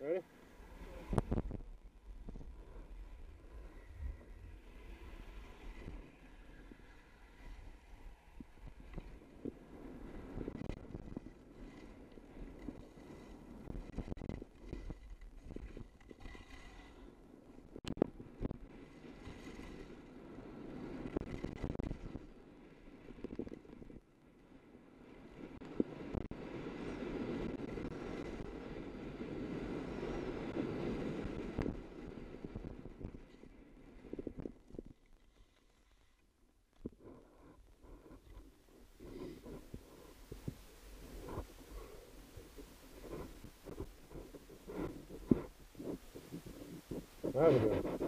Ready? There we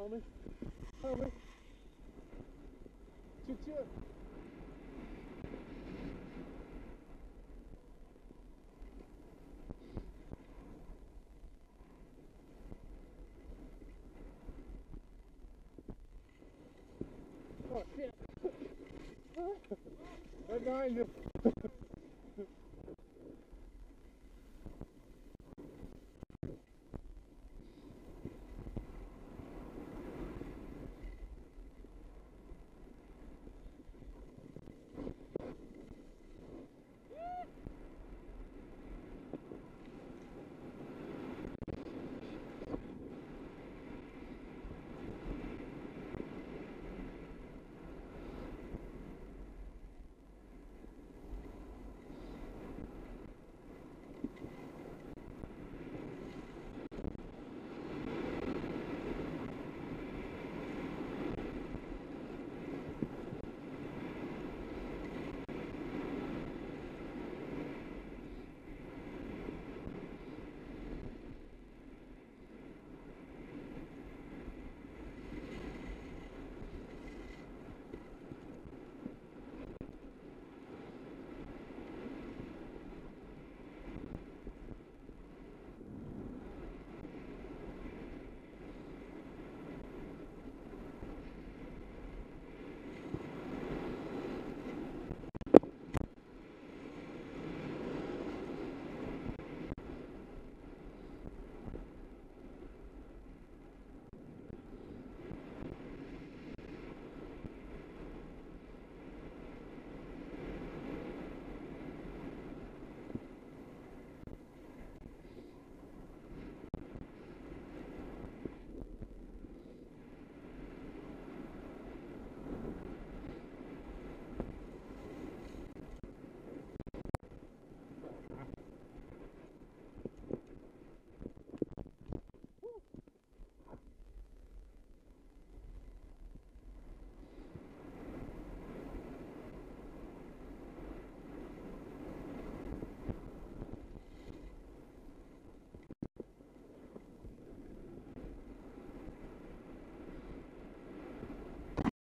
homie? Homie? Chip chip. Oh shit. right behind you.